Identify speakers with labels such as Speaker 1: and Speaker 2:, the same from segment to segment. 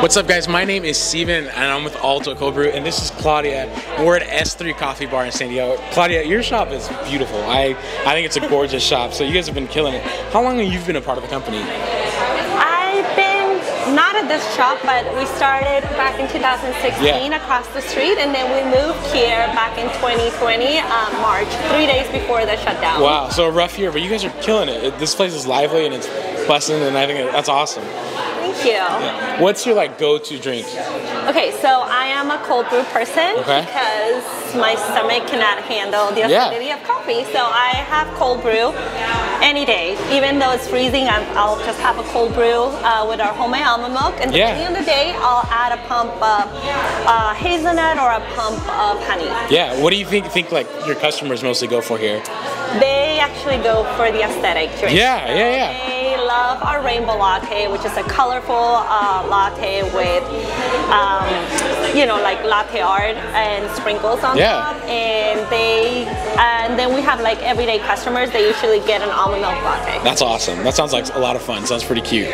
Speaker 1: What's up, guys? My name is Steven, and I'm with Alto Cold Brew, and this is Claudia. We're at S3 Coffee Bar in San Diego. Claudia, your shop is beautiful. I, I think it's a gorgeous shop, so you guys have been killing it. How long have you been a part of the company?
Speaker 2: I've been not at this shop, but we started back in 2016
Speaker 1: Yeah.
Speaker 2: across the street, and then we moved here back in 2020, uh, March, three days before the shutdown.
Speaker 1: Wow, so a rough year, but you guys are killing it. It- This place is lively and it's busting, and I think that's awesome.
Speaker 2: Thank you.
Speaker 1: What's your like go-to drink?
Speaker 2: Okay, so I am a cold brew person
Speaker 1: Okay.
Speaker 2: because my stomach cannot handle the
Speaker 1: Yeah.
Speaker 2: acidity of coffee. So I have cold brew any day, even though it's freezing. I'm, I'll just have a cold brew uh, with our homemade almond milk, and
Speaker 1: Yeah.
Speaker 2: depending on the day, I'll add a pump of uh, hazelnut or a pump of honey.
Speaker 1: Yeah, what do you think think like your customers mostly go for here?
Speaker 2: They actually go for the aesthetic drink.
Speaker 1: Yeah, yeah, yeah.
Speaker 2: They love our rainbow latte, which is a colorful uh, latte with, um, you know, like latte art and sprinkles on
Speaker 1: Yeah.
Speaker 2: top. And they, and then we have like everyday customers. They usually get an almond milk latte.
Speaker 1: That's awesome. That sounds like a lot of fun. Sounds pretty cute.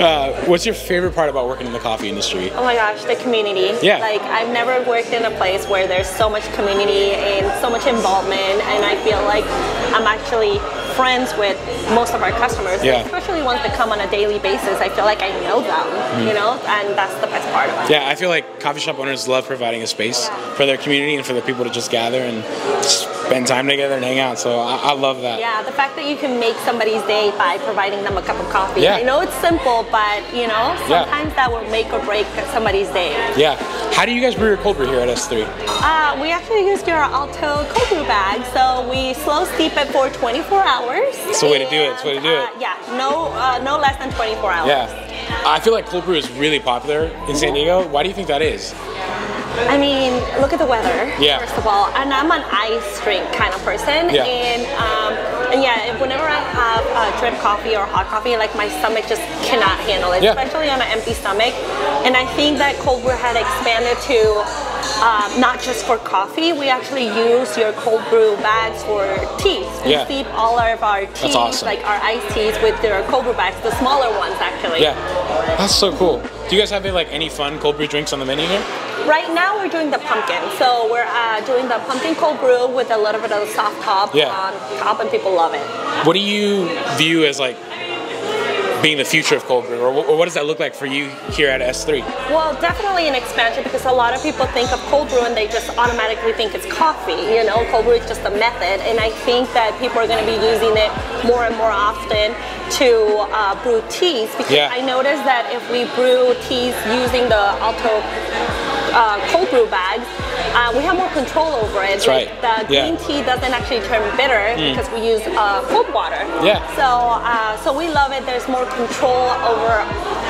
Speaker 1: Uh, what's your favorite part about working in the coffee industry?
Speaker 2: Oh my gosh, the community.
Speaker 1: Yeah.
Speaker 2: Like I've never worked in a place where there's so much community and so much involvement and I feel like I'm actually friends with most of our customers.
Speaker 1: Yeah.
Speaker 2: Especially ones that come on a daily basis. I feel like I know them, you know, and that's the best part about it.
Speaker 1: Mm-hmm. Yeah, I feel like coffee shop owners love providing a space for their community and for the people to just gather and spend time together and hang out. So I, I love that.
Speaker 2: Yeah, the fact that you can make somebody's day by providing them a cup of coffee.
Speaker 1: Yeah.
Speaker 2: I know it's simple, but you know,
Speaker 1: Yeah.
Speaker 2: sometimes that will make or break somebody's day.
Speaker 1: Yeah. How do you guys brew your cold brew here at S3?
Speaker 2: Uh, we actually used your Alto cold brew bag, so we slow steep it for 24 hours.
Speaker 1: It's the way to do it, it's the way to do it.
Speaker 2: uh, yeah, no, uh, no less than 24 hours.
Speaker 1: Yeah. I feel like cold brew is really popular in San Diego. Why do you think that is?
Speaker 2: I mean, look at the weather.
Speaker 1: Yeah.
Speaker 2: First of all, and I'm an ice drink kind of person,
Speaker 1: Yeah.
Speaker 2: and um, and yeah, whenever I have uh, drip coffee or hot coffee, like my stomach just cannot handle it,
Speaker 1: Yeah.
Speaker 2: especially on an empty stomach. And I think that cold brew had expanded to. Um, not just for coffee, we actually use your cold brew bags for teas. We
Speaker 1: Yeah.
Speaker 2: steep all of our teas,
Speaker 1: awesome.
Speaker 2: like our iced teas, with their cold brew bags, the smaller ones actually.
Speaker 1: Yeah. That's so cool. Do you guys have like any fun cold brew drinks on the menu here?
Speaker 2: Right now we're doing the pumpkin. So we're uh, doing the pumpkin cold brew with a little bit of soft top
Speaker 1: Yeah.
Speaker 2: on top and people love it.
Speaker 1: What do you view as like being the future of cold brew, or, what does that look like for you here at S3?
Speaker 2: Well, definitely an expansion because a lot of people think of cold brew and they just automatically think it's coffee. You know, cold brew is just a method, and I think that people are going to be using it more and more often to uh, brew teas because
Speaker 1: Yeah.
Speaker 2: I noticed that if we brew teas using the Alto uh, cold brew bags, uh, we have more control over it.
Speaker 1: That's
Speaker 2: Like,
Speaker 1: right.
Speaker 2: The
Speaker 1: Yeah.
Speaker 2: green tea doesn't actually turn bitter because we use uh, cold water.
Speaker 1: Yeah.
Speaker 2: So, uh, so we love it. There's more control over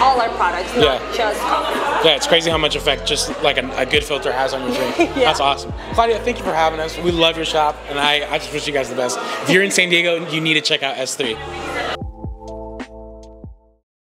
Speaker 2: all our products, not
Speaker 1: Yeah.
Speaker 2: just coffee.
Speaker 1: Yeah, it's crazy how much effect just like a, a good filter has on your drink.
Speaker 2: Yeah.
Speaker 1: That's awesome. Claudia, thank you for having us. We love your shop, and I, I just wish you guys the best. If you're in San Diego, you need to check out S3.